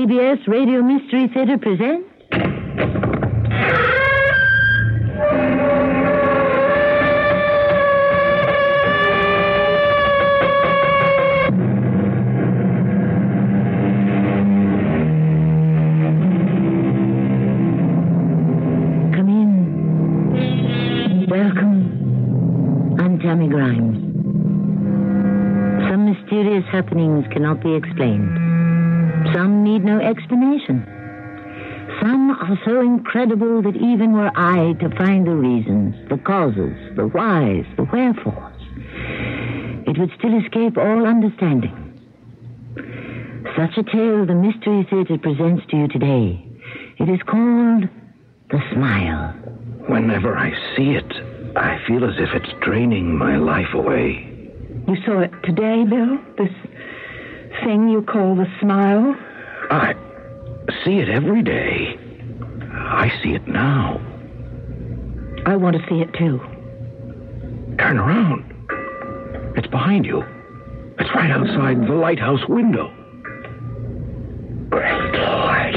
CBS Radio Mystery Theater presents. Come in. Welcome. I'm Tammy Grimes. Some mysterious happenings cannot be explained. Some need no explanation. Some are so incredible that even were I to find the reasons, the causes, the whys, the wherefores, it would still escape all understanding. Such a tale the Mystery Theater presents to you today. It is called The Smile. Whenever I see it, I feel as if it's draining my life away. You saw it today, Bill? This thing you call the smile? I see it every day. I see it now. I want to see it too. Turn around. It's behind you. It's right outside the lighthouse window. Great Lord.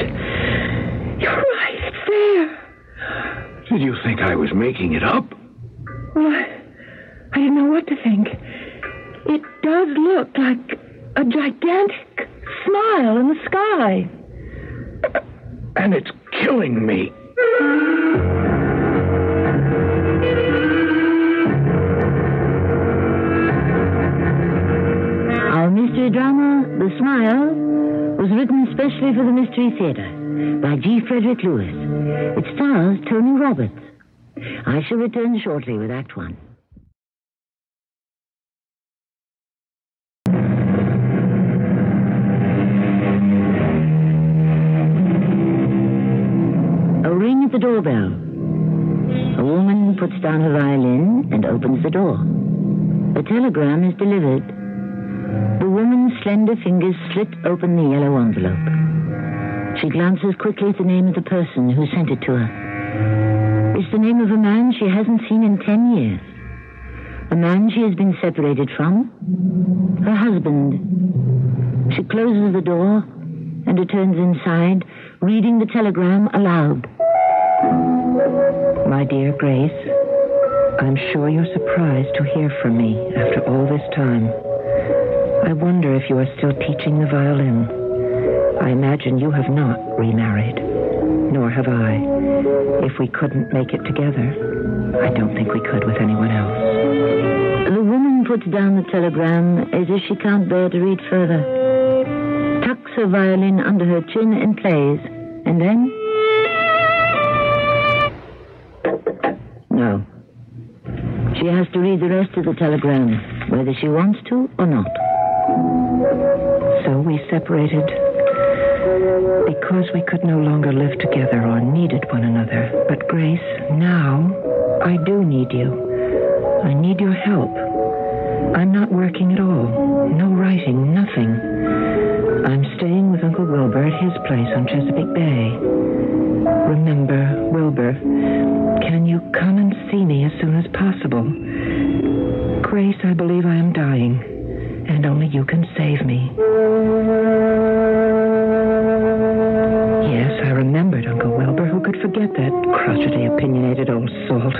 You're right, it's there. Did you think I was making it up? Well, I, I didn't know what to think. It does look like a gigantic smile in the sky. And it's killing me. Our mystery drama, The Smile, was written especially for the Mystery Theater by G. Frederick Lewis. It stars Tony Roberts. I shall return shortly with Act One. Ring at the doorbell. A woman puts down her violin and opens the door. A telegram is delivered. The woman's slender fingers slit open the yellow envelope. She glances quickly at the name of the person who sent it to her. It's the name of a man she hasn't seen in ten years. A man she has been separated from. Her husband. She closes the door and returns inside, reading the telegram aloud. My dear Grace, I'm sure you're surprised to hear from me after all this time. I wonder if you are still teaching the violin. I imagine you have not remarried, nor have I. If we couldn't make it together, I don't think we could with anyone else. The woman puts down the telegram as if she can't bear to read further. Tucks her violin under her chin and plays. And then. No. She has to read the rest of the telegram, whether she wants to or not. So we separated because we could no longer live together or needed one another. But Grace, now I do need you. I need your help. I'm not working at all. No writing, nothing. I'm staying with Uncle Wilbur at his place on Chesapeake Bay. Remember, Wilbur, can you come and see me as soon as possible? Grace, I believe I am dying, and only you can save me. Yes, I remembered Uncle Wilbur. Who could forget that crotchety, opinionated old salt,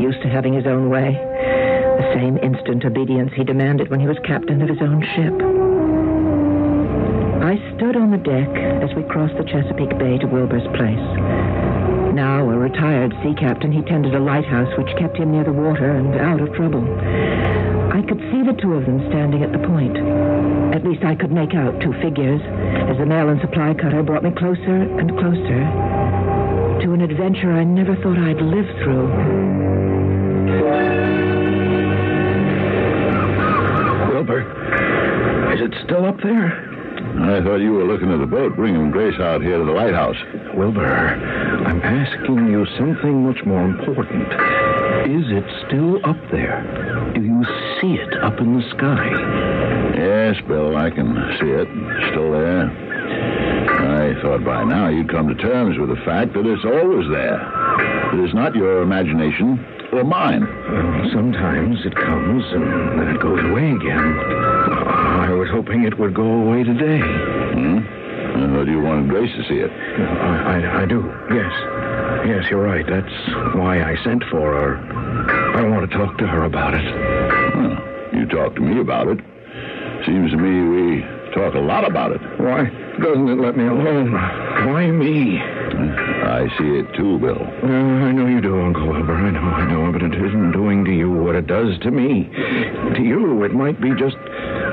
used to having his own way? The same instant obedience he demanded when he was captain of his own ship. I stood on the deck as we crossed the Chesapeake Bay to Wilbur's place. Now a retired sea captain, he tended a lighthouse which kept him near the water and out of trouble. I could see the two of them standing at the point. At least I could make out two figures as the mail and supply cutter brought me closer and closer to an adventure I never thought I'd live through. Wilbur, is it still up there? I thought you were looking at the boat bringing Grace out here to the lighthouse. Wilbur, I'm asking you something much more important. Is it still up there? Do you see it up in the sky? Yes, Bill, I can see it. Still there. I thought by now you'd come to terms with the fact that it's always there. It is not your imagination or mine. Well, sometimes it comes and then it goes away again. I was hoping it would go away today. Hmm? Uh, do you want Grace to see it? I, I, I do, yes. Yes, you're right. That's why I sent for her. I want to talk to her about it. Well, you talk to me about it. Seems to me we talk a lot about it. Why doesn't it let me alone? Why me? I see it too, Bill. Uh, I know you do, Uncle Wilbur. I know, I know, but it isn't doing to you what it does to me. To you, it might be just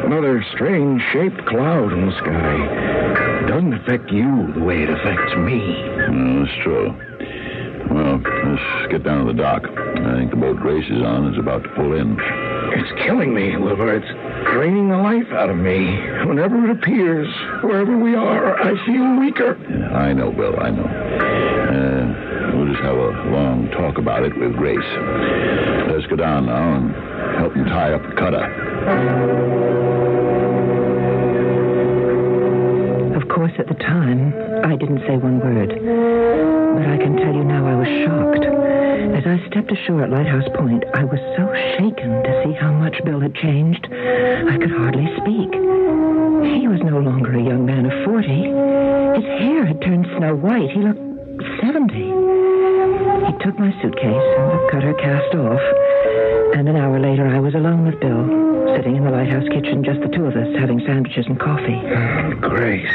another strange shaped cloud in the sky. It doesn't affect you the way it affects me. Well, that's true. Well, let's get down to the dock. I think the boat Grace is on is about to pull in. It's killing me, Wilbur. It's draining the life out of me. Whenever it appears, wherever we are, I feel weaker. Yeah, I know, Bill, I know. Uh, we'll just have a long talk about it with Grace. Let's go down now and help him tie up the cutter. Course, at the time, I didn't say one word. But I can tell you now I was shocked. As I stepped ashore at Lighthouse Point, I was so shaken to see how much Bill had changed, I could hardly speak. He was no longer a young man of 40. His hair had turned snow white. He looked 70. He took my suitcase and the cutter cast off. And an hour later, I was alone with Bill, sitting in the lighthouse kitchen, just the two of us, having sandwiches and coffee. Oh, Grace,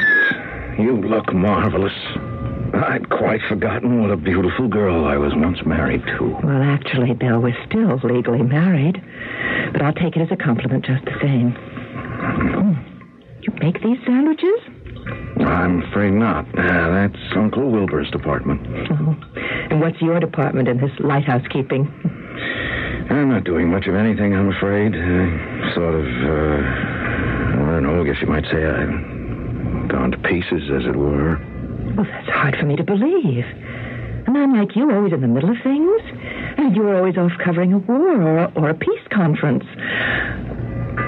you look marvelous. I'd quite forgotten what a beautiful girl I was once married to. Well, actually, Bill, we're still legally married. But I'll take it as a compliment just the same. Oh, you make these sandwiches? I'm afraid not. Uh, that's Uncle Wilbur's department. Oh. And what's your department in this lighthouse keeping? I'm not doing much of anything, I'm afraid. Uh, sort of, uh, I don't know, I guess you might say I've gone to pieces, as it were. Well, that's hard for me to believe. A man like you, always in the middle of things. And you were always off covering a war or a, or a peace conference.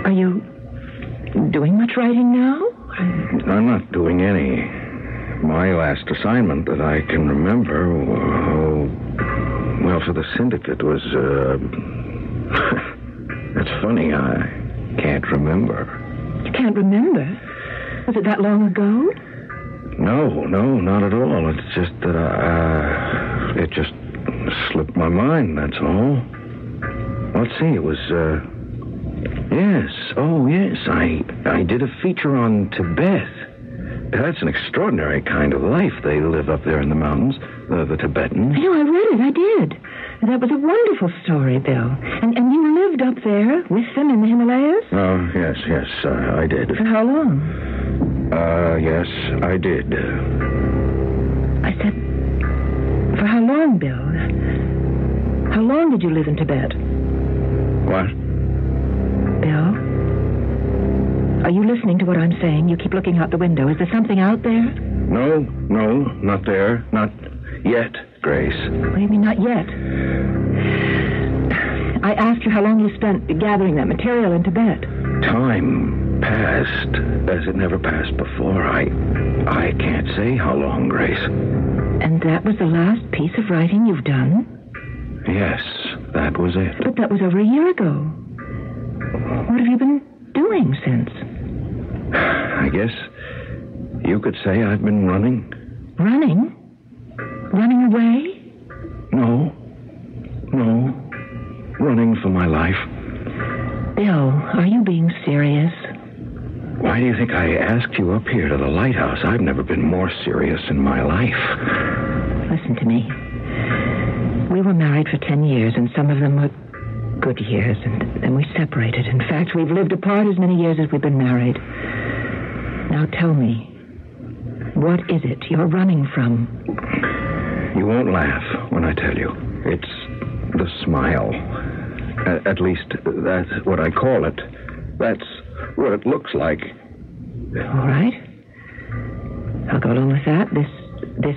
Are you doing much writing now? I'm not doing any. My last assignment that I can remember, oh, well, for the syndicate was, uh, that's funny. I can't remember. You can't remember? Was it that long ago? No, no, not at all. It's just that I, uh, it just slipped my mind, that's all. Let's see, it was, uh, yes, oh, yes, I, I did a feature on Tibet. That's an extraordinary kind of life they live up there in the mountains, the, the Tibetans. No, I read it, I did. That was a wonderful story, Bill. And, and you lived up there with them in the Himalayas? Oh, yes, yes, uh, I did. For how long? Uh, yes, I did. I said, for how long, Bill? How long did you live in Tibet? What? Bill? Are you listening to what I'm saying? You keep looking out the window. Is there something out there? No, no, not there. Not yet, Grace. What do you mean, not yet? I asked you how long you spent gathering that material in Tibet. Time passed as it never passed before. I I can't say how long, Grace. And that was the last piece of writing you've done? Yes, that was it. But that was over a year ago. What have you been doing since? I guess you could say I've been running. Running? Running away? No. No. Running for my life. Bill, are you being serious? Why do you think I asked you up here to the lighthouse? I've never been more serious in my life. Listen to me. We were married for ten years, and some of them were good years, and then we separated. In fact, we've lived apart as many years as we've been married. Now tell me, what is it you're running from? You won't laugh when I tell you. It's the smile. At least, that's what I call it. That's what it looks like. All right. I'll go along with that. This this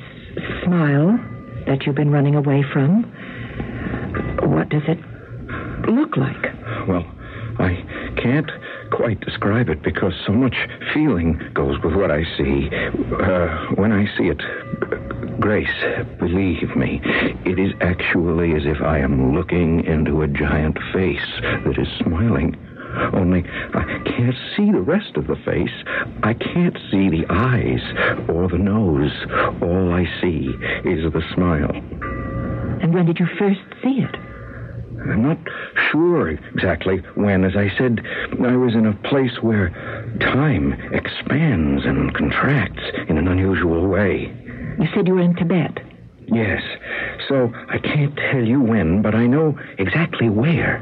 smile that you've been running away from. What does it look like? Well, I can't quite describe it because so much feeling goes with what I see. Uh, when I see it, Grace, believe me, it is actually as if I am looking into a giant face that is smiling. Only I can't see the rest of the face. I can't see the eyes or the nose. All I see is the smile. And when did you first see it? I'm not sure exactly when. As I said, I was in a place where time expands and contracts in an unusual way. You said you were in Tibet. Yes. So I can't tell you when, but I know exactly where.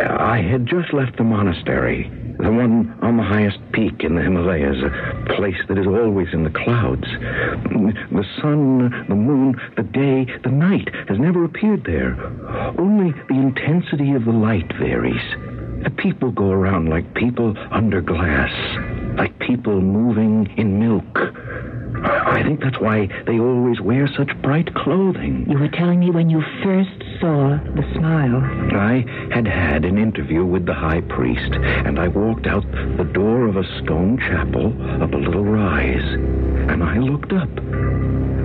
I had just left the monastery, the one on the highest peak in the Himalayas, a place that is always in the clouds. The sun, the moon, the day, the night has never appeared there. Only the intensity of the light varies. The people go around like people under glass, like people moving in milk. I think that's why they always wear such bright clothing. You were telling me when you first saw the smile. I had had an interview with the high priest, and I walked out the door of a stone chapel up a little rise. And I looked up.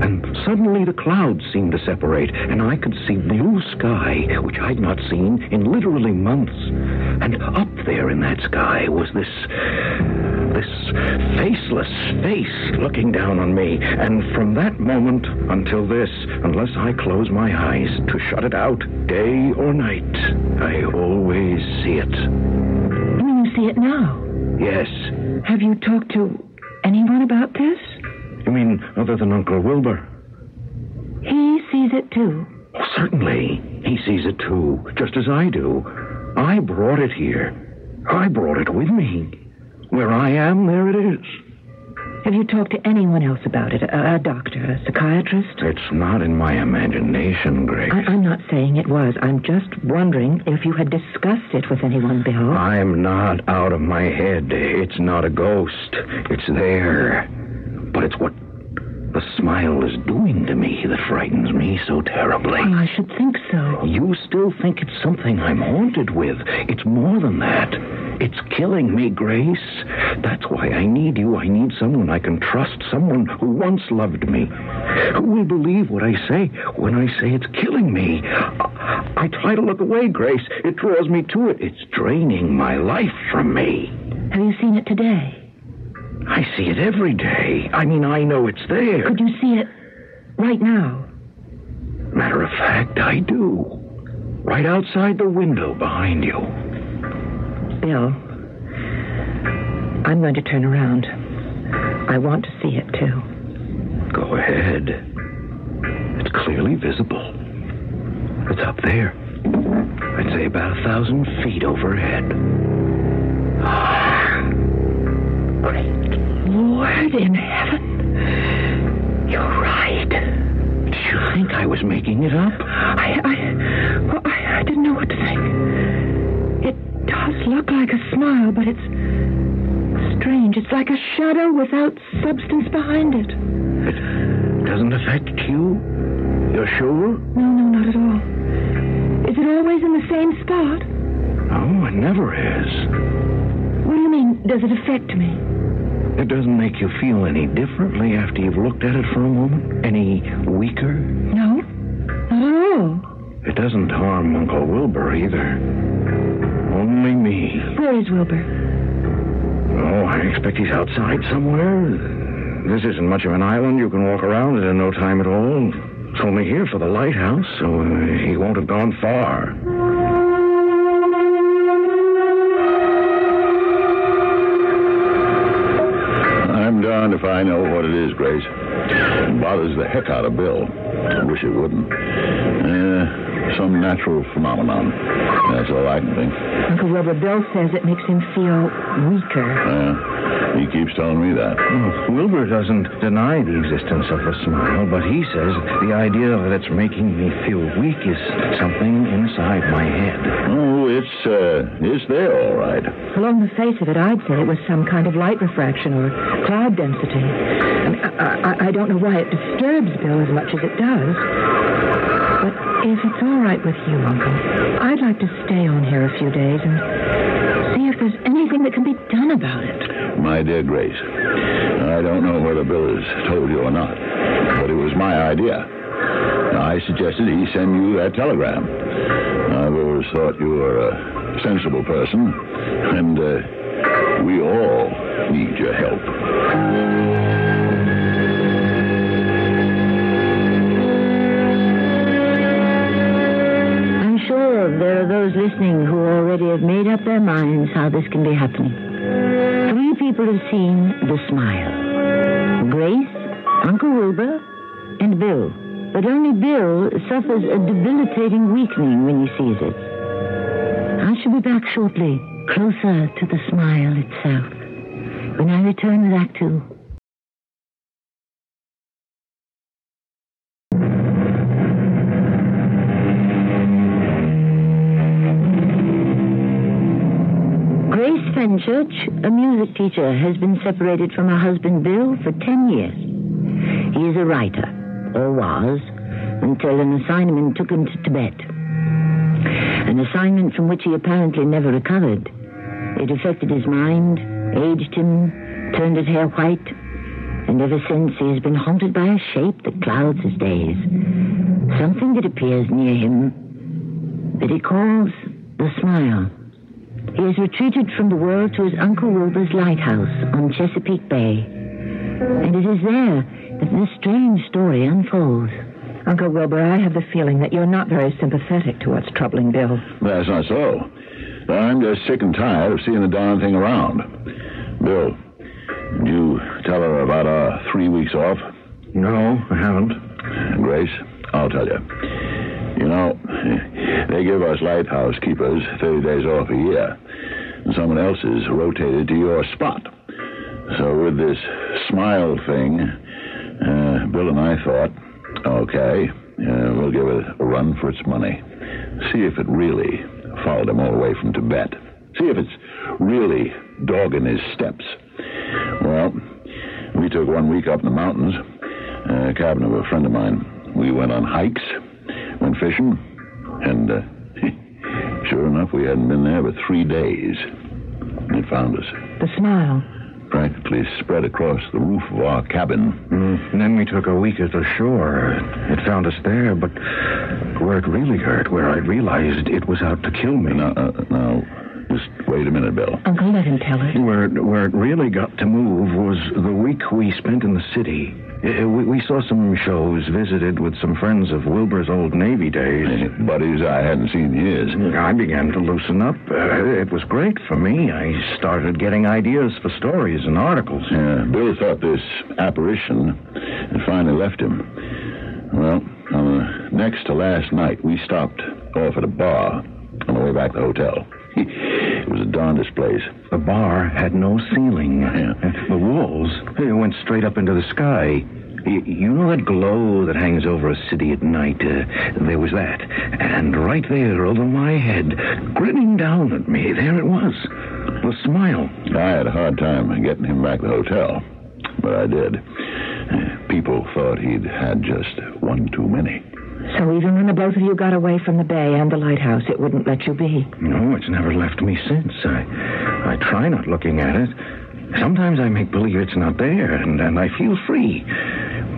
And suddenly the clouds seemed to separate, and I could see blue sky, which I'd not seen in literally months. And up there in that sky was this. This faceless face looking down on me. And from that moment until this, unless I close my eyes to shut it out, day or night, I always see it. You mean you see it now? Yes. Have you talked to anyone about this? You mean other than Uncle Wilbur? He sees it too. Oh, certainly. He sees it too, just as I do. I brought it here. I brought it with me. Where I am, there it is. Have you talked to anyone else about it? A, a doctor, a psychiatrist? It's not in my imagination, Grace. I, I'm not saying it was. I'm just wondering if you had discussed it with anyone, Bill. I'm not out of my head. It's not a ghost. It's there. But it's what the smile is doing to me that frightens me so terribly. Well, I should think so. You still think it's something I'm haunted with. It's more than that. It's killing me, Grace. That's why I need you. I need someone I can trust, someone who once loved me, who will believe what I say when I say it's killing me. I, I try to look away, Grace. It draws me to it. It's draining my life from me. Have you seen it today? I see it every day. I mean, I know it's there. Could you see it right now? Matter of fact, I do. Right outside the window behind you. Bill, I'm going to turn around. I want to see it too. Go ahead. It's clearly visible. It's up there. I'd say about a thousand feet overhead. Ah. Great Lord in heaven. You're right. Did you think I was making it up? I, I, well, I, I didn't know what to think. It does look like a smile, but it's strange. It's like a shadow without substance behind it. It doesn't affect you? You're sure? No, no, not at all. Is it always in the same spot? No, it never is. What do you mean, does it affect me? It doesn't make you feel any differently after you've looked at it for a moment? Any weaker? No, not at all. It doesn't harm Uncle Wilbur either. Only me. Where is Wilbur? Oh, I expect he's outside somewhere. This isn't much of an island. You can walk around it in no time at all. It's only here for the lighthouse, so uh, he won't have gone far. If I know what it is, Grace. It bothers the heck out of Bill. I wish it wouldn't. Yeah, some natural phenomenon. That's all I can think. Uncle Wilbur, Bill says it makes him feel weaker. Yeah, he keeps telling me that. Well, Wilbur doesn't deny the existence of the smile, but he says the idea that it's making me feel weak is something inside my head. Oh, it's uh, it's there, all right. Along the face of it, I'd say it was some kind of light refraction or cloud density. I, mean, I, I, I don't know why it disturbs Bill as much as it does. But if it's all right with you, Uncle, I'd like to stay on here a few days and see if there's anything that can be done about it. My dear Grace, I don't know whether Bill has told you or not, but it was my idea. I suggested he send you that telegram. I've always thought you were a sensible person, and uh, we all need your help. I'm sure there are those listening who already have made up their minds how this can be happening. People have seen the smile Grace, Uncle Wilbur, and Bill. But only Bill suffers a debilitating weakening when he sees it. I shall be back shortly, closer to the smile itself, when I return with Act Two. Grace Fenchurch, a music teacher, has been separated from her husband Bill for ten years. He is a writer, or was, until an assignment took him to Tibet. An assignment from which he apparently never recovered. It affected his mind, aged him, turned his hair white, and ever since he has been haunted by a shape that clouds his days. Something that appears near him that he calls the smile. He has retreated from the world to his Uncle Wilbur's lighthouse on Chesapeake Bay. And it is there that this strange story unfolds. Uncle Wilbur, I have the feeling that you're not very sympathetic to what's troubling Bill. That's not so. I'm just sick and tired of seeing the darn thing around. Bill, did you tell her about our three weeks off? No, I haven't. Grace, I'll tell you. You know, they give us lighthouse keepers 30 days off a year, and someone else is rotated to your spot. So with this smile thing, uh, Bill and I thought, okay, uh, we'll give it a run for its money. See if it really followed him all the way from Tibet. See if it's really dogging his steps. Well, we took one week up in the mountains, uh, cabin of a friend of mine. We went on hikes, went fishing, and uh, sure enough, we hadn't been there but three days. It found us The smile. practically spread across the roof of our cabin. Mm, and then we took a week at the shore. It found us there, but where it really hurt, where I realized it was out to kill me. Now, uh, now, just wait a minute, Bill. Uncle, let him tell it. Where, where it really got to move was the week we spent in the city. Uh, We, we saw some shows, visited with some friends of Wilbur's old Navy days. Buddies I hadn't seen in years. I began to loosen up. Uh, it was great for me. I started getting ideas for stories and articles. Yeah, Bill thought this apparition had finally left him. Well, on the next to last night, we stopped off at a bar on the way back to the hotel. It was the darndest place. The bar had no ceiling. Yeah. The walls they went straight up into the sky. You know that glow that hangs over a city at night? Uh, there was that. And right there over my head, grinning down at me, there it was. The smile. I had a hard time getting him back to the hotel, but I did. People thought he'd had just one too many. So even when the both of you got away from the bay and the lighthouse, it wouldn't let you be. No, it's never left me since. I, I try not looking at it. Sometimes I make believe it's not there, and, and I feel free.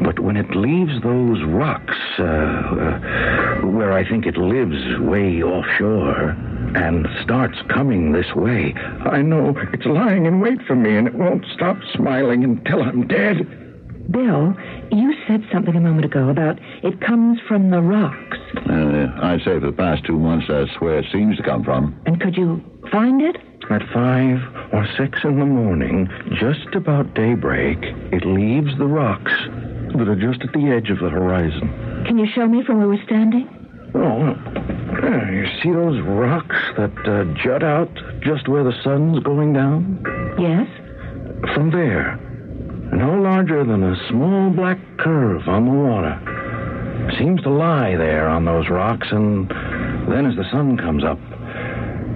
But when it leaves those rocks, uh, uh, where I think it lives way offshore, and starts coming this way, I know it's lying in wait for me, and it won't stop smiling until I'm dead. Bill, you said something a moment ago about it comes from the rocks. Uh, I'd say for the past two months, that's where it seems to come from. And could you find it? At five or six in the morning, just about daybreak, it leaves the rocks that are just at the edge of the horizon. Can you show me from where we're standing? Oh, you see those rocks that uh, jut out just where the sun's going down? Yes. From there, no larger than a small black curve on the water. Seems to lie there on those rocks, and then as the sun comes up,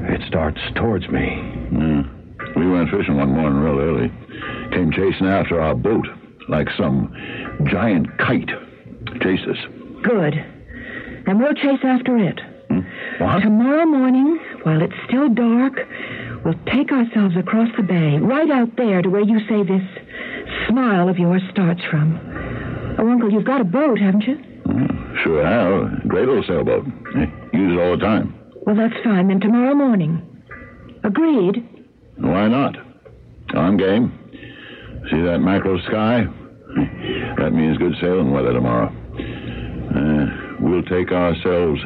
it starts towards me. Yeah. We went fishing one morning real early. Came chasing after our boat like some giant kite. Chased us. Good. And we'll chase after it. Hmm? What? Tomorrow morning, while it's still dark, we'll take ourselves across the bay, right out there to where you say this smile of yours starts from. Oh, Uncle, you've got a boat, haven't you? Mm, Sure have. Great little sailboat. Use it all the time. Well, that's fine. Then tomorrow morning, Agreed. Why not? I'm game. See that mackerel sky? That means good sailing weather tomorrow. Uh, we'll take ourselves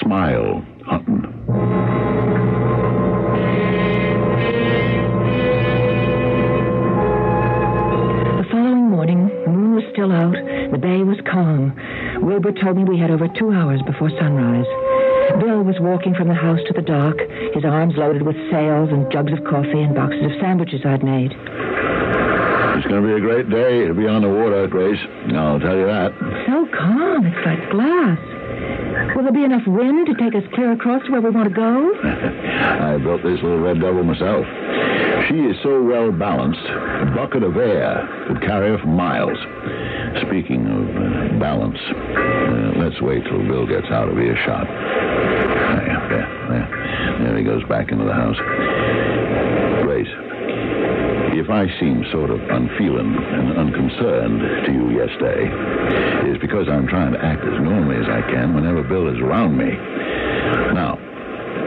smile hunting. Still out. The bay was calm. Wilbur told me we had over two hours before sunrise. Bill was walking from the house to the dock, his arms loaded with sails and jugs of coffee and boxes of sandwiches I'd made. It's going to be a great day to be on the water, Grace. I'll tell you that. So calm, it's like glass. Will there be enough wind to take us clear across to where we want to go? I built this little red devil myself. She is so well balanced, a bucket of air could carry her for miles. Speaking of uh, balance, uh, let's wait till Bill gets out of earshot. There, there, there. There he goes back into the house. Grace, if I seemed sort of unfeeling and unconcerned to you yesterday, it's because I'm trying to act as normally as I can whenever Bill is around me. Now,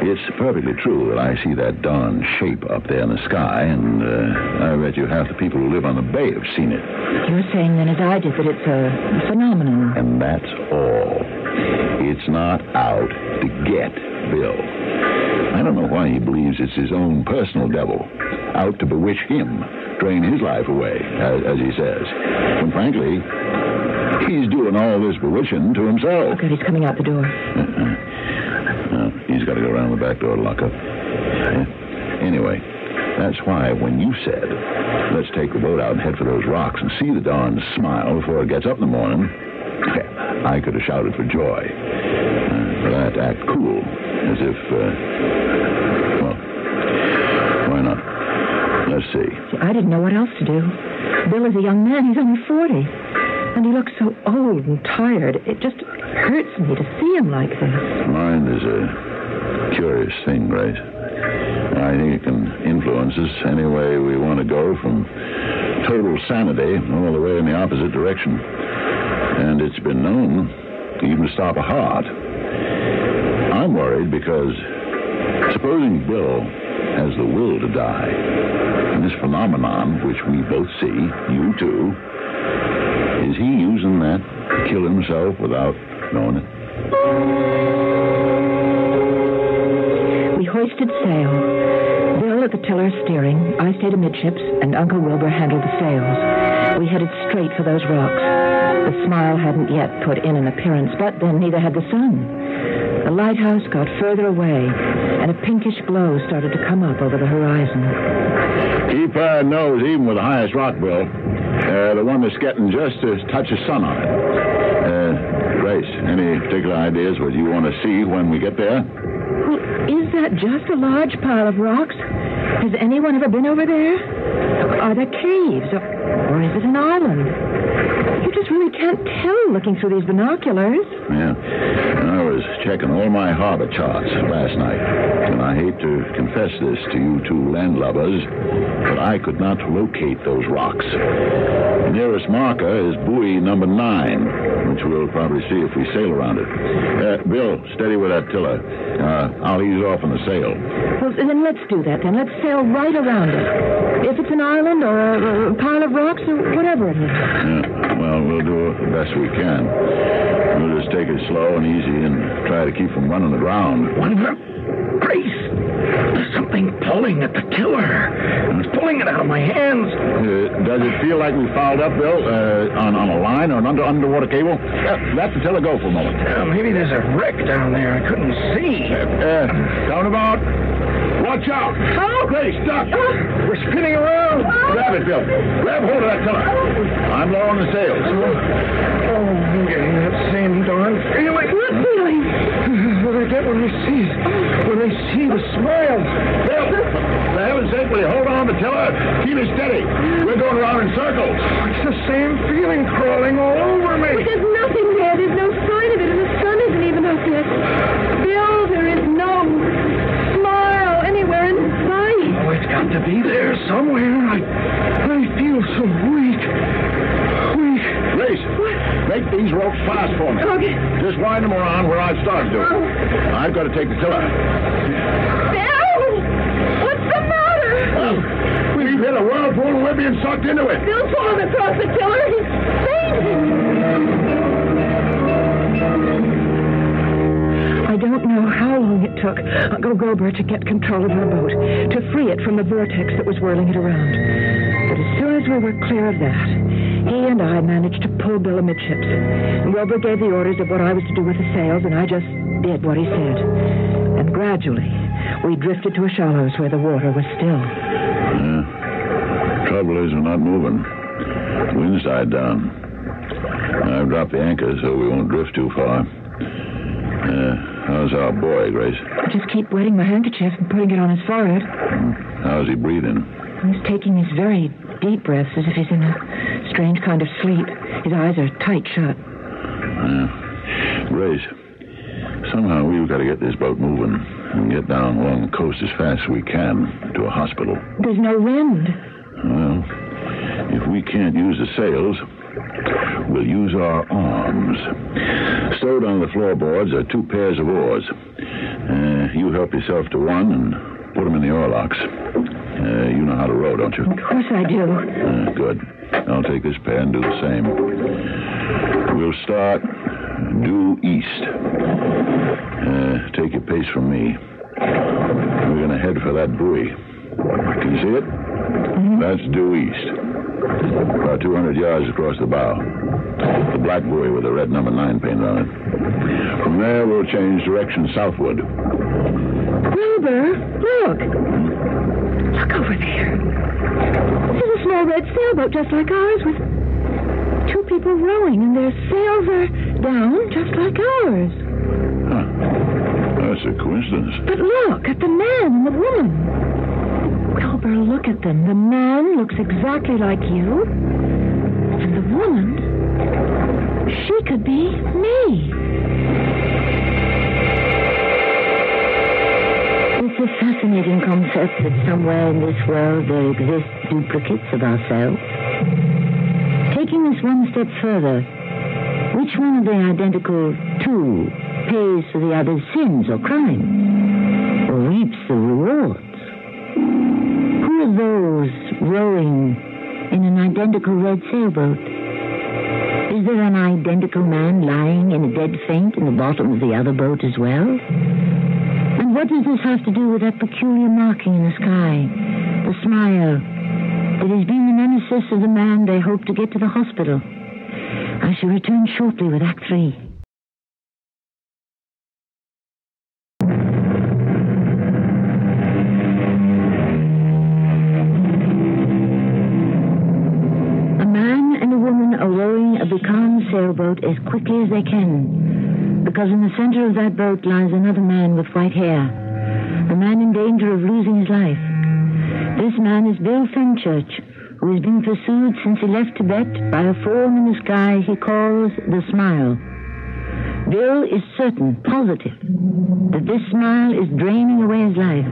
it's perfectly true that I see that darn shape up there in the sky, and uh, I bet you half the people who live on the bay have seen it. You're saying then, as I did, that it's a phenomenon. And that's all. It's not out to get Bill. I don't know why he believes it's his own personal devil, out to bewitch him, drain his life away, as, as he says. And frankly, he's doing all this bewitching to himself. Good, he's coming out the door. Got to go around the back door to lock up. Anyway, that's why when you said, let's take the boat out and head for those rocks and see the dawn smile before it gets up in the morning, I could have shouted for joy. Uh, but I had to act cool, as if, uh, well, why not? Let's see. See, I didn't know what else to do. Bill is a young man. He's only 40. And he looks so old and tired. It just hurts me to see him like this. Mine is a curious thing, Grace. I think it can influence us any way we want to go from total sanity all the way in the opposite direction. And it's been known to even stop a heart. I'm worried because supposing Bill has the will to die, and this phenomenon, which we both see, you too, is he using that to kill himself without knowing it? Hoisted sail. Bill at the tiller steering, I stayed amidships, and Uncle Wilbur handled the sails. We headed straight for those rocks. The smile hadn't yet put in an appearance, but then neither had the sun. The lighthouse got further away, and a pinkish glow started to come up over the horizon. Keep her nose even with the highest rock, Bill. Uh, the one that's getting just a touch of sun on it. Uh, Grace, any particular ideas what you want to see when we get there? Is that just a large pile of rocks? Has anyone ever been over there? Are there caves, or, or is it an island? You just really can't tell looking through these binoculars. Yeah. I was checking all my harbor charts last night, and I hate to confess this to you two landlubbers, but I could not locate those rocks. The nearest marker is buoy number nine, which we'll probably see if we sail around it. Uh, Bill, steady with that tiller. Uh, I'll ease off on the sail. Well, then let's do that, then. Let's sail right around it. If it's an island or a, a pile of rocks or whatever it is. Yeah, well, we'll do the best we can. We'll just take it slow and easy and try to keep from running aground. Wonder, Grace, there's something pulling at the tiller. It's pulling it out of my hands. Uh, does it feel like we fouled up, Bill, uh, on, on a line or an under, underwater cable? Uh, let the tiller go for a moment. Uh, maybe there's a wreck down there I couldn't see. Uh, down about. Watch out! Oh! Grace, duck! We're spinning around! Grab it, Bill. Grab hold of that tiller. I'm low on the sails. Oh, I'm getting that same darn feeling. What feeling? What I get when I see when I see the smile. Bill, for heaven's sake, will you hold on to the tiller? Keep it steady. We're going around in circles. It's the same feeling crawling all over But me. there's nothing there. There's no sign of it, and the sun isn't even up yet. Bill, there got to be there somewhere. I, I feel so weak. Weak. Grace, make these ropes fast for me. Okay. Just wind them around where I've started to. Oh. I've got to take the tiller. Bill! What's the matter? Oh, we've hit a whirlpool and we're being sucked into it. Bill's falling across the tiller. Took Uncle Gober to get control of our boat, to free it from the vortex that was whirling it around. But as soon as we were clear of that, he and I managed to pull Bill amidships. And Gober gave the orders of what I was to do with the sails, and I just did what he said. And gradually, we drifted to a shallows where the water was still. Yeah. Trouble is, we're not moving. Wind's died down. I've dropped the anchor so we won't drift too far. Uh, how's our boy, Grace? I just keep wetting my handkerchief and putting it on his forehead. How's he breathing? He's taking these very deep breaths as if he's in a strange kind of sleep. His eyes are tight shut. Yeah. Grace, somehow we've got to get this boat moving and get down along the coast as fast as we can to a hospital. There's no wind. Well, if we can't use the sails, we'll use our arms. Stowed on the floorboards are two pairs of oars. Uh, you help yourself to one and put them in the oarlocks. Uh, you know how to row, don't you? Of course I do. Uh, good. I'll take this pair and do the same. We'll start due east. Uh, take your pace from me. We're going to head for that buoy. Can you see it? That's due east. About 200 yards across the bow. The black buoy with the red number nine painted on it. From there, we'll change direction southward. Wilbur, look. Look over there. There's a small red sailboat just like ours with two people rowing, and their sails are down just like ours. Huh. That's a coincidence. But look at the man and the woman. Look at them. The man looks exactly like you. And the woman, she could be me. It's a fascinating concept that somewhere in this world there exist duplicates of ourselves. Taking this one step further, which one of the identical two pays for the other's sins or crimes, Or reaps the rewards? Those rowing in an identical red sailboat? Is there an identical man lying in a dead faint in the bottom of the other boat as well? And what does this have to do with that peculiar marking in the sky? The smile that has been the nemesis of the man they hope to get to the hospital. I shall return shortly with Act Three. As quickly as they can, because in the center of that boat lies another man with white hair, a man in danger of losing his life. This man is Bill Fenchurch, who has been pursued since he left Tibet by a form in the sky he calls the Smile. Bill is certain, positive, that this smile is draining away his life.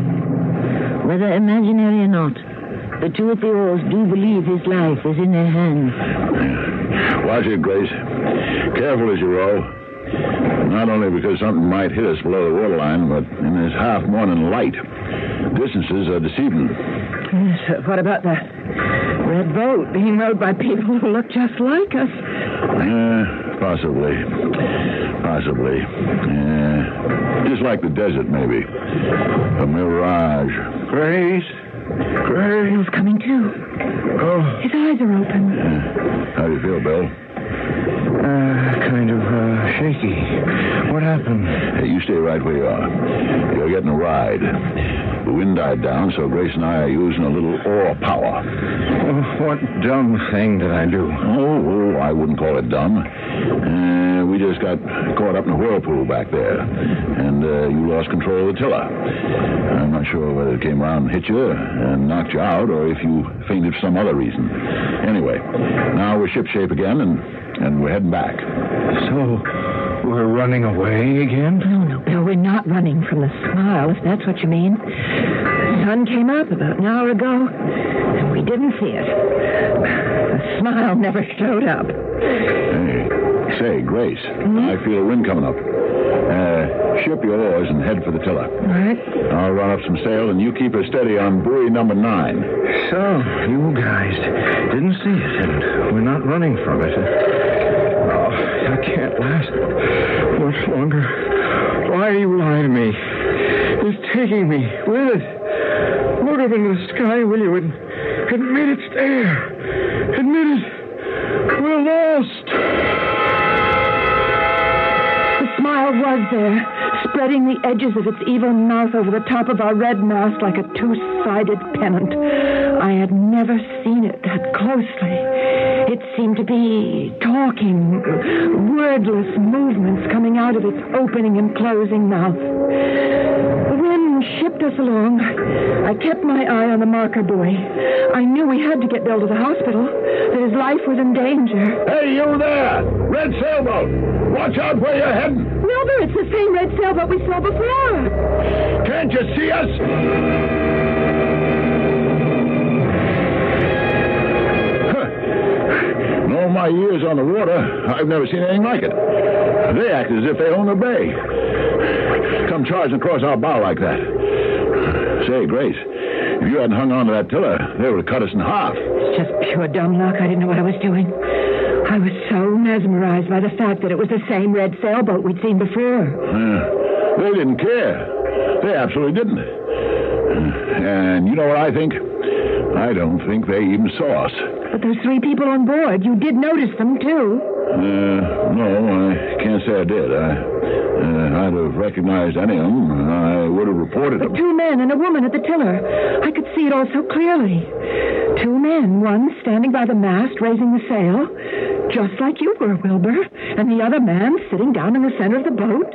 Whether imaginary or not, the two the oars do believe his life is in their hands. Watch it, Grace. Careful as you row. Not only because something might hit us below the waterline, but in this half morning light, distances are deceiving. Yes, what about that red boat being rowed by people who look just like us? Yeah, possibly. Possibly. Yeah. Just like the desert, maybe. A mirage. Grace? Grace? Bill's coming to. Oh, His eyes are open. How do you feel, Bill? uh, kind of uh, shaky. What happened? Hey, you stay right where you are. You're getting a ride. The wind died down, so Grace and I are using a little oar power. Oh, what dumb thing did I do? Oh, oh, I wouldn't call it dumb. Uh, just got caught up in a whirlpool back there, and uh, you lost control of the tiller. I'm not sure whether it came around and hit you and knocked you out, or if you fainted for some other reason. Anyway, now we're shipshape again, and, and we're heading back. So, we're running away again? No, no, Bill, we're not running from the smile, if that's what you mean. The sun came up about an hour ago, and we didn't see it. The smile never showed up. Hey, say, Grace, I feel a wind coming up. Uh, ship your oars and head for the tiller. All right. I'll run up some sail, and you keep her steady on buoy number nine. So, you guys didn't see it, and we're not running from it. Oh, I can't last much longer. Why do you lie to me? It's taking me with it. Look up into the sky, will you, and admit it's there. Admit it. We're lost. The smile was there, spreading the edges of its evil mouth over the top of our red mask like a two-sided pennant. I had never seen it that closely. It seemed to be talking, wordless movements coming out of its opening and closing mouth. Wind shipped us along. I kept my eye on the marker buoy. I knew we had to get Bill to the hospital, that his life was in danger. Hey, you there! Red sailboat! Watch out where you're heading! Wilbur, it's the same red sailboat we saw before. Can't you see us? All my years on the water, I've never seen anything like it. They act as if they own the bay. Come charging across our bow like that. Say, Grace, if you hadn't hung on to that tiller, they would have cut us in half. It's just pure dumb luck. I didn't know what I was doing. I was so mesmerized by the fact that it was the same red sailboat we'd seen before. Yeah. They didn't care. They absolutely didn't. And you know what I think? I don't think they even saw us. But there's three people on board. You did notice them, too. Uh, no, I can't say I did. I, uh, I'd have recognized any of them. I would have reported But them. two men and a woman at the tiller. I could see it all so clearly. Two men, one standing by the mast, raising the sail, just like you were, Wilbur, and the other man sitting down in the center of the boat,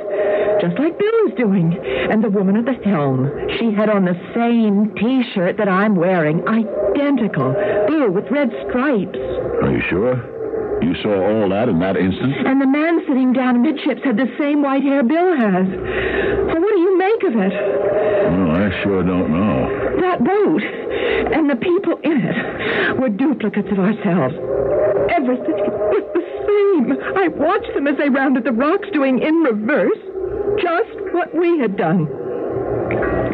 just like Bill is doing. And the woman at the helm, she had on the same T-shirt that I'm wearing, identical, blue with red stripes. Are you sure? You saw all that in that instant? And the man sitting down amidships had the same white hair Bill has. So what do you make of it? Well, I sure don't know. That boat and the people in it were duplicates of ourselves. Everything was the same. I watched them as they rounded the rocks doing in reverse just what we had done.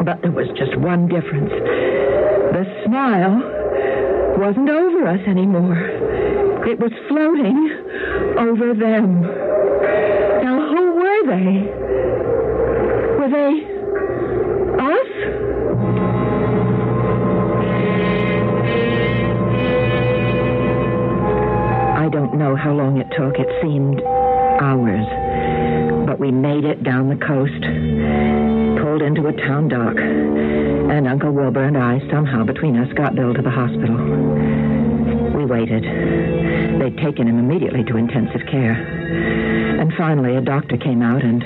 But there was just one difference. The smile wasn't over us anymore. It was floating over them. Now, who were they? Were they us? I don't know how long it took. It seemed hours. But we made it down the coast, pulled into a town dock, and Uncle Wilbur and I, somehow between us, got Bill to the hospital. Waited. They'd taken him immediately to intensive care. And finally, a doctor came out and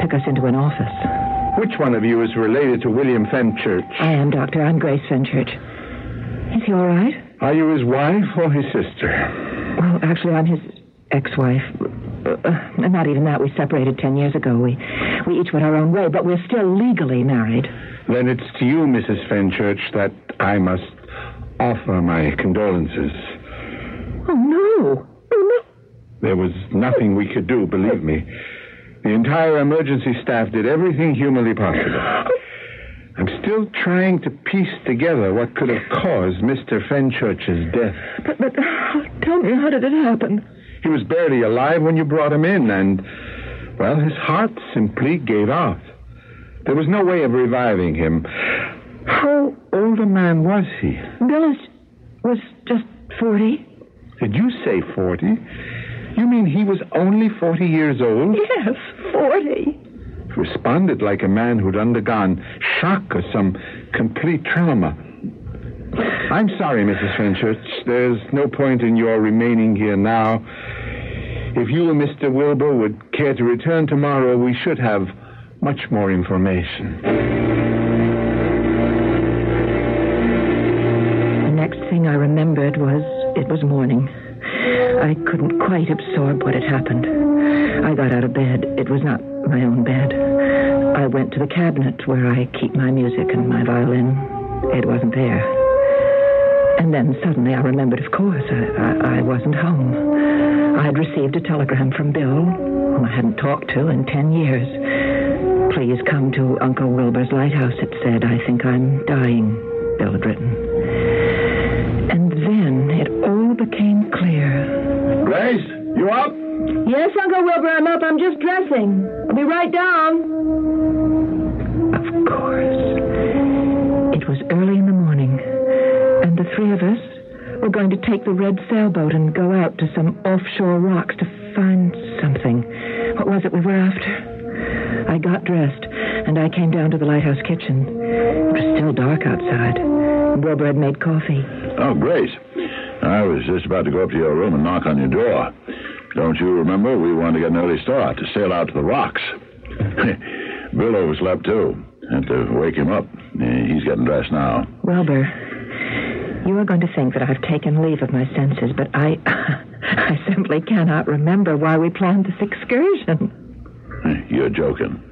took us into an office. Which one of you is related to William Fenchurch? I am, Doctor. I'm Grace Fenchurch. Is he all right? Are you his wife or his sister? Well, actually, I'm his ex-wife. Uh, not even that. We separated ten years ago. We we each went our own way, but we're still legally married. Then it's to you, Mrs. Fenchurch, that I must offer my condolences. Oh no! Oh no! There was nothing we could do, believe me. The entire emergency staff did everything humanly possible. I'm still trying to piece together what could have caused Mr. Fenchurch's death. But but oh, tell me, how did it happen? He was barely alive when you brought him in, and, well, his heart simply gave out. There was no way of reviving him. How old a man was he? Bill is was just forty. Did you say 40? You mean he was only 40 years old? Yes, forty. Responded like a man who'd undergone shock or some complete trauma. I'm sorry, Mrs. Fenchurch. There's no point in your remaining here now. If you and Mr. Wilbur would care to return tomorrow, we should have much more information. I remembered was it was morning. I couldn't quite absorb what had happened. I got out of bed. It was not my own bed. I went to the cabinet where I keep my music and my violin. It wasn't there. And then suddenly I remembered, of course, I, I, I wasn't home. I had received a telegram from Bill, whom I hadn't talked to in ten years. Please come to Uncle Wilbur's lighthouse, it said. I think I'm dying, Bill had written. And then it all became clear. Grace, you up? Yes, Uncle Wilbur, I'm up. I'm just dressing. I'll be right down. Of course. It was early in the morning, and the three of us were going to take the red sailboat and go out to some offshore rocks to find something. What was it we were after? I got dressed, and I came down to the lighthouse kitchen. It was still dark outside. Wilbur had made coffee. Oh, Grace. I was just about to go up to your room and knock on your door. Don't you remember? We wanted to get an early start to sail out to the rocks. Bill overslept, too. Had to wake him up. He's getting dressed now. Wilbur, you are going to think that I've taken leave of my senses, but I. I simply cannot remember why we planned this excursion. You're joking.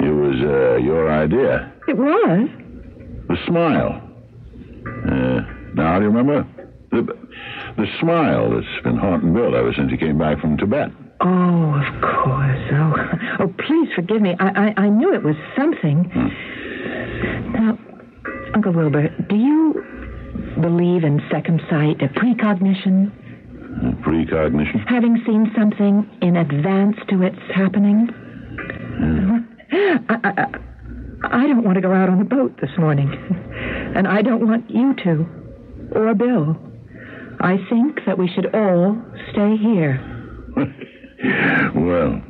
It was uh, your idea. It was. The smile. Uh, now, do you remember? The, the smile that's been haunting Bill ever since he came back from Tibet. Oh, of course. Oh, oh, please forgive me. I, I, I knew it was something. Now, Uncle Wilbur, do you believe in second sight, a precognition, Uh, Precognition. having seen something in advance to its happening? I, I, I- I don't want to go out on the boat this morning, and I don't want you to, or Bill. I think that we should all stay here. Well,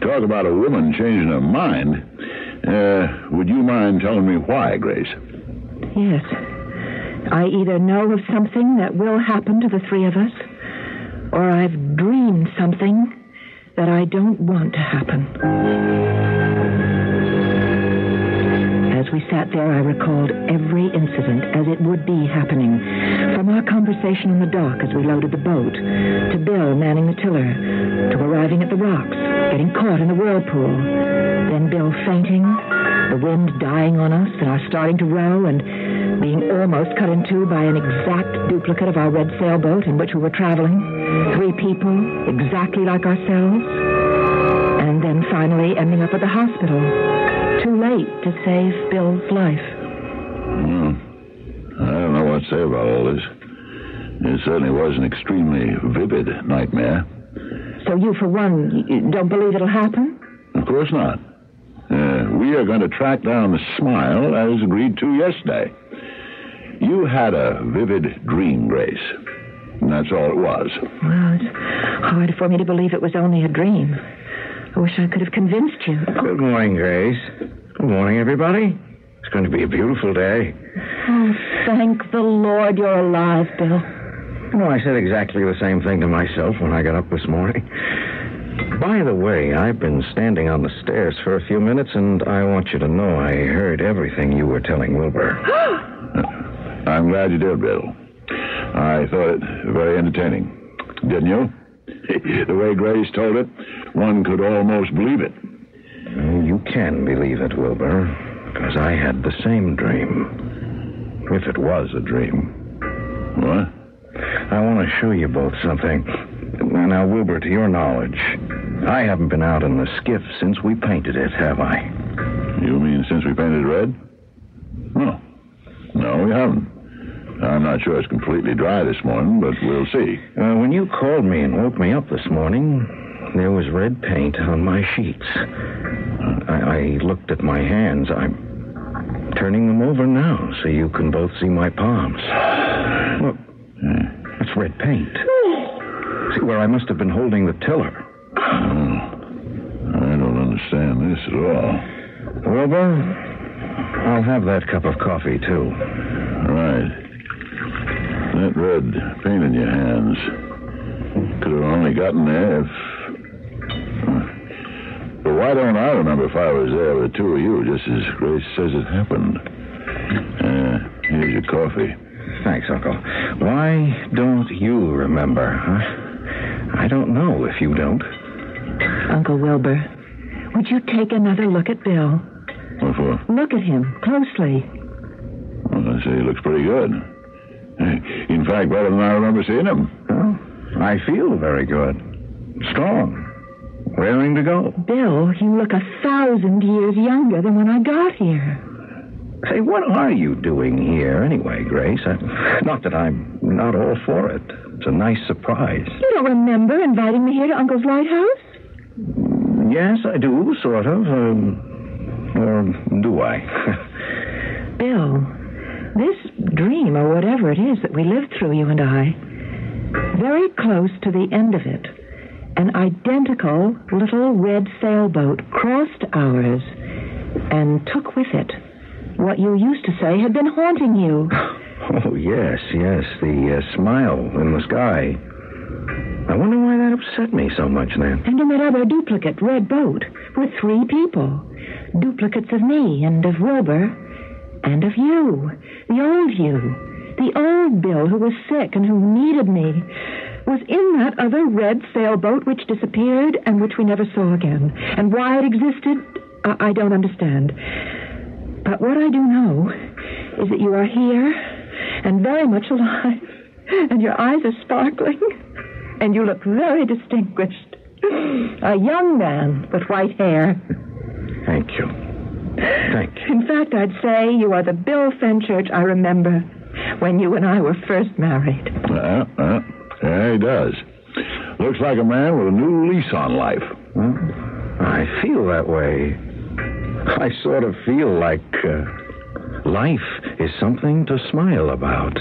talk about a woman changing her mind. Uh, would you mind telling me why, Grace? Yes. I either know of something that will happen to the three of us, or I've dreamed something that I don't want to happen. We sat there, I recalled every incident as it would be happening. From our conversation on the dock as we loaded the boat, to Bill manning the tiller, to arriving at the rocks, getting caught in the whirlpool, then Bill fainting, the wind dying on us, and our starting to row, and being almost cut in two by an exact duplicate of our red sailboat in which we were traveling. Three people, exactly like ourselves. And then finally ending up at the hospital. Too late to save Bill's life. Hmm. I don't know what to say about all this. It certainly was an extremely vivid nightmare. So you, for one, you don't believe it'll happen? Of course not. Uh, we are going to track down the smile as agreed to yesterday. You had a vivid dream, Grace. And that's all it was. Well, it's hard for me to believe it was only a dream. I wish I could have convinced you. Good morning, Grace. Good morning, everybody. It's going to be a beautiful day. Oh, thank the Lord you're alive, Bill. You know, I said exactly the same thing to myself when I got up this morning. By the way, I've been standing on the stairs for a few minutes, and I want you to know I heard everything you were telling Wilbur. I'm glad you did, Bill. I thought it very entertaining. Didn't you? the way Grace told it, one could almost believe it. You can believe it, Wilbur, because I had the same dream. If it was a dream. What? I want to show you both something. Now, Wilbur, to your knowledge, I haven't been out in the skiff since we painted it, have I? You mean since we painted red? No. No, we haven't. I'm not sure it's completely dry this morning, but we'll see. Uh, when you called me and woke me up this morning, there was red paint on my sheets. I, I looked at my hands. I'm turning them over now so you can both see my palms. Look, it's red paint. See where I must have been holding the tiller. I don't understand this at all. Wilbur, I'll have that cup of coffee, too. Right. That red paint in your hands could have only gotten there if. But why don't I remember if I was there with the two of you, just as Grace says it happened? Uh, here's your coffee. Thanks, Uncle. Why don't you remember, huh? I don't know if you don't. Uncle Wilbur, would you take another look at Bill? What for? Look at him closely. Well, I say he looks pretty good. In fact, better than I remember seeing him. Well, I feel very good. Strong. Raring to go. Bill, you look a thousand years younger than when I got here. Say, what are you doing here anyway, Grace? I, not that I'm not all for it. It's a nice surprise. You don't remember inviting me here to Uncle's lighthouse? Yes, I do, sort of. Um, or do I? Bill, this dream, or whatever it is that we lived through, you and I, very close to the end of it, an identical little red sailboat crossed ours and took with it what you used to say had been haunting you. oh, yes, yes. The uh, smile in the sky. I wonder why that upset me so much then. And in that other duplicate red boat were three people duplicates of me and of Wilbur and of you. The old you. The old Bill who was sick and who needed me was in that other red sailboat which disappeared and which we never saw again. And why it existed, I, I don't understand. But what I do know is that you are here and very much alive, and your eyes are sparkling, and you look very distinguished. A young man with white hair. Thank you. Thank you. In fact, I'd say you are the Bill Fenchurch I remember when you and I were first married. Uh, uh, yeah, he does. Looks like a man with a new lease on life. Well, I feel that way. I sort of feel like uh, life is something to smile about.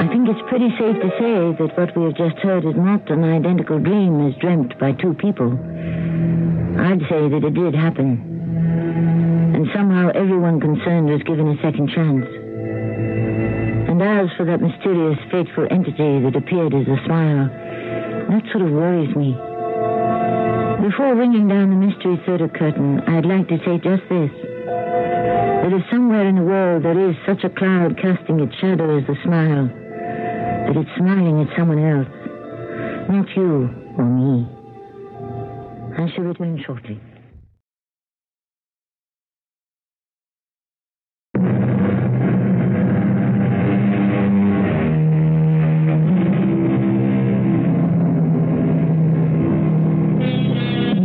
I think it's pretty safe to say that what we have just heard is not an identical dream as dreamt by two people. I'd say that it did happen. And somehow everyone concerned was given a second chance. And as for that mysterious, fateful entity that appeared as a smile, that sort of worries me. Before ringing down the mystery theater curtain, I'd like to say just this. That if somewhere in the world there is such a cloud casting its shadow as the smile, that it's smiling at someone else, not you or me. I shall return shortly.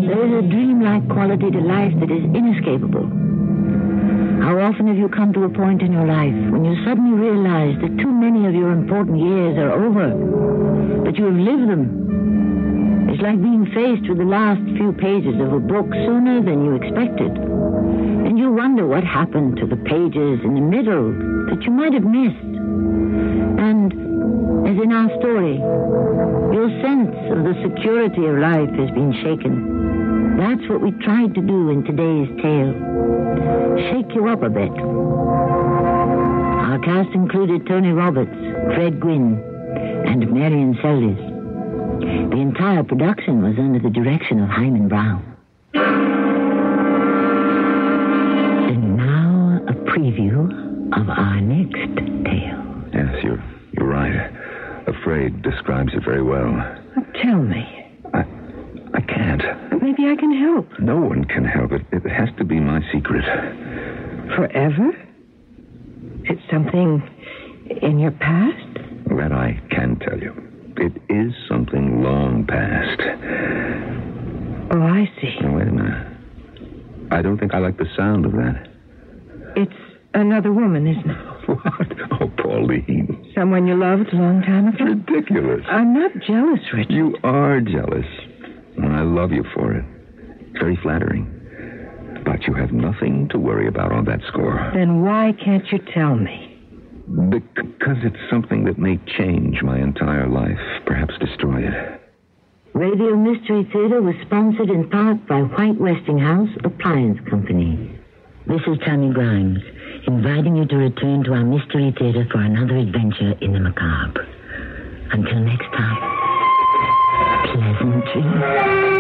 There is a dreamlike quality to life that is inescapable. Have you come to a point in your life when you suddenly realize that too many of your important years are over, but you have lived them? It's like being faced with the last few pages of a book sooner than you expected. And you wonder what happened to the pages in the middle that you might have missed. And, as in our story, your sense of the security of life has been shaken. That's what we tried to do in today's tale. Shake you up a bit. Our cast included Tony Roberts, Fred Gwynne, and Marian Seldes. The entire production was under the direction of Himan Brown. And now a preview of our next tale. Yes, you're, you're right. Afraid describes it very well. Tell me. Can't. Maybe I can help. No one can help it. It has to be my secret. Forever? It's something in your past? That I can tell you. It is something long past. Oh, I see. Now, wait a minute. I don't think I like the sound of that. It's another woman, isn't it? What? Oh, Pauline. Someone you loved a long time ago? Ridiculous. I'm not jealous, Richard. You are jealous. And I love you for it. Very flattering. But you have nothing to worry about on that score. Then why can't you tell me? Because it's something that may change my entire life, perhaps destroy it. Radio Mystery Theater was sponsored in part by White Westinghouse Appliance Company. This is Tammy Grimes, inviting you to return to our Mystery Theater for another adventure in the macabre. Until next time, pleasant dreams.